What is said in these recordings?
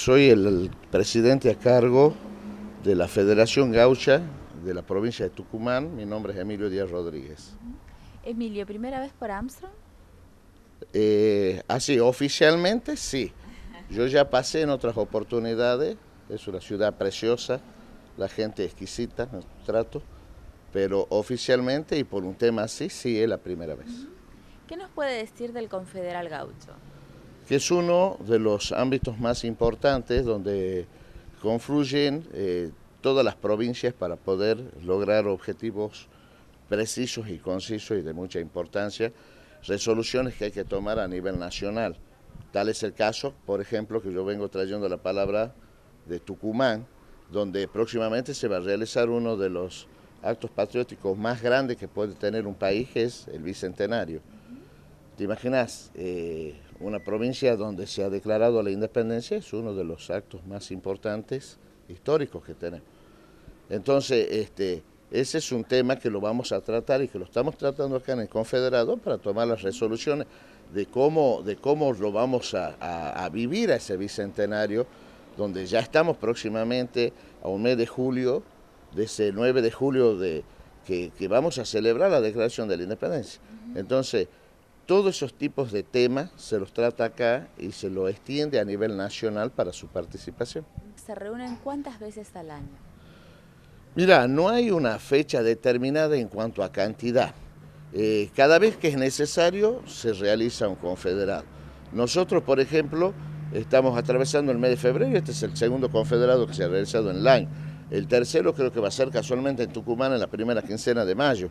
soy el, presidente a cargo de la Federación Gaucha de la provincia de Tucumán. Mi nombre es Emilio Díaz Rodríguez. Emilio, ¿primera vez por Armstrong? Eh, así, oficialmente sí. Yo ya pasé en otras oportunidades. Es una ciudad preciosa, la gente exquisita, trato. Pero oficialmente y por un tema así, sí es la primera vez. ¿Qué nos puede decir del Confederal Gaucho? Que es uno de los ámbitos más importantes donde confluyen eh, todas las provincias para poder lograr objetivos precisos y concisos y de mucha importancia, resoluciones que hay que tomar a nivel nacional. Tal es el caso, por ejemplo, que yo vengo trayendo la palabra de Tucumán, donde próximamente se va a realizar uno de los actos patrióticos más grandes que puede tener un país, que es el Bicentenario. ¿Te imaginas? Eh, una provincia donde se ha declarado la independencia es uno de los actos más importantes históricos que tenemos. Entonces, este, ese es un tema que lo vamos a tratar y que lo estamos tratando acá en el Confederado para tomar las resoluciones de cómo, de cómo lo vamos a, vivir a ese bicentenario, donde ya estamos próximamente a un mes de julio, de ese 9 de julio de, que, que vamos a celebrar la declaración de la independencia. Entonces, todos esos tipos de temas se los trata acá y se lo extiende a nivel nacional para su participación. ¿Se reúnen cuántas veces al año? Mira, no hay una fecha determinada en cuanto a cantidad. Eh, cada vez que es necesario se realiza un confederado. Nosotros, por ejemplo, estamos atravesando el mes de febrero, este es el segundo confederado que se ha realizado en año. El tercero creo que va a ser casualmente en Tucumán en la primera quincena de mayo.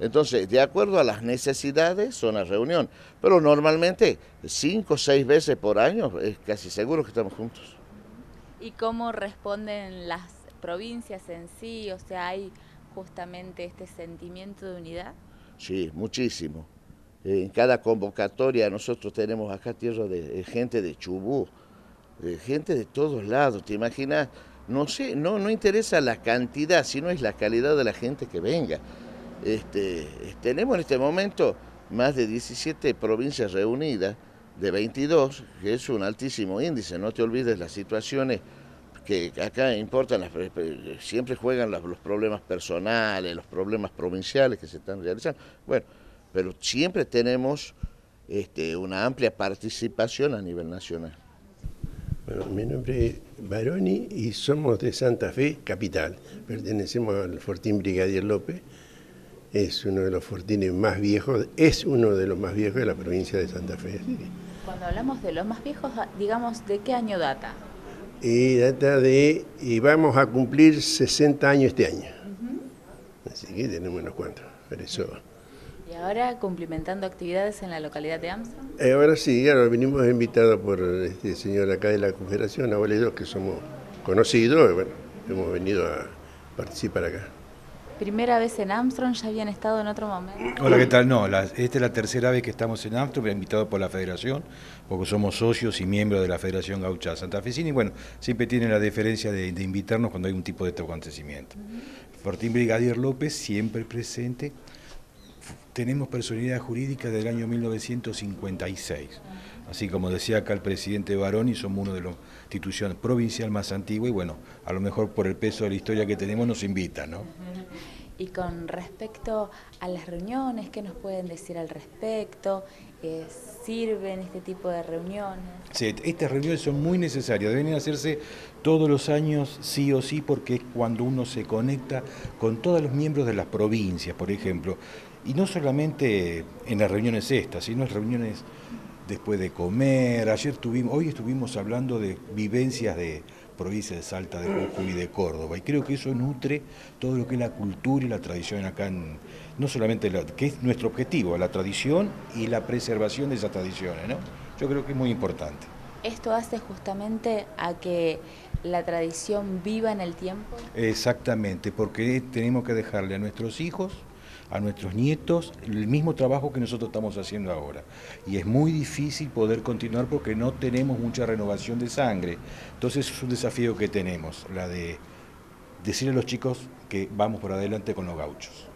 Entonces, de acuerdo a las necesidades, son las reuniones. Pero normalmente, cinco o seis veces por año, es casi seguro que estamos juntos. ¿Y cómo responden las provincias en sí? O sea, ¿hay justamente este sentimiento de unidad? Sí, muchísimo. En cada convocatoria nosotros tenemos acá tierra de, gente de Chubú, de gente de todos lados, ¿te imaginas? No sé, no, no interesa la cantidad, sino es la calidad de la gente que venga. Este, tenemos en este momento más de 17 provincias reunidas, de 22, que es un altísimo índice. No te olvides las situaciones que acá importan, siempre juegan los problemas personales, los problemas provinciales que se están realizando. Bueno, pero siempre tenemos este, una amplia participación a nivel nacional. Bueno, mi nombre es Baroni y somos de Santa Fe, capital. Pertenecemos al Fortín Brigadier López es uno de los fortines más viejos, es uno de los más viejos de la provincia de Santa Fe. Cuando hablamos de los más viejos, digamos, ¿de qué año data? Y data de, y vamos a cumplir 60 años este año. Así que tenemos unos cuantos, eso. ¿Y ahora cumplimentando actividades en la localidad de Amsterdam? Eh, ahora sí, ahora venimos invitados por este señor acá de la Confederación, abuelos que somos conocidos, bueno, hemos venido a participar acá. ¿Primera vez en Armstrong? ¿Ya habían estado en otro momento? Hola, ¿qué tal? No, esta es la tercera vez que estamos en Armstrong, invitado por la Federación, porque somos socios y miembros de la Federación Gaucha Santa Fecina y bueno, siempre tienen la deferencia de, invitarnos cuando hay un tipo de este acontecimiento. Fortín Brigadier López, siempre presente. Tenemos personalidad jurídica del año 1956. Así como decía acá el presidente Baroni, somos uno de las instituciones provincial más antiguas y bueno, a lo mejor por el peso de la historia que tenemos nos invita, ¿no? Y con respecto a las reuniones, ¿qué nos pueden decir al respecto? Eh, ¿Sirven este tipo de reuniones? Sí, estas reuniones son muy necesarias, deben hacerse todos los años sí o sí porque es cuando uno se conecta con todos los miembros de las provincias, por ejemplo. Y no solamente en las reuniones estas, sino en reuniones después de comer. Ayer tuvimos, hoy estuvimos hablando de vivencias de provincia de Salta, de Jujuy y de Córdoba. Y creo que eso nutre todo lo que es la cultura y la tradición acá, en, no solamente la, que es nuestro objetivo, la tradición y la preservación de esas tradiciones, ¿no? Yo creo que es muy importante. ¿Esto hace justamente a que la tradición viva en el tiempo? Exactamente, porque tenemos que dejarle a nuestros hijos a nuestros nietos el mismo trabajo que nosotros estamos haciendo ahora. Y es muy difícil poder continuar porque no tenemos mucha renovación de sangre. Entonces es un desafío que tenemos, la de decirle a los chicos que vamos por adelante con los gauchos.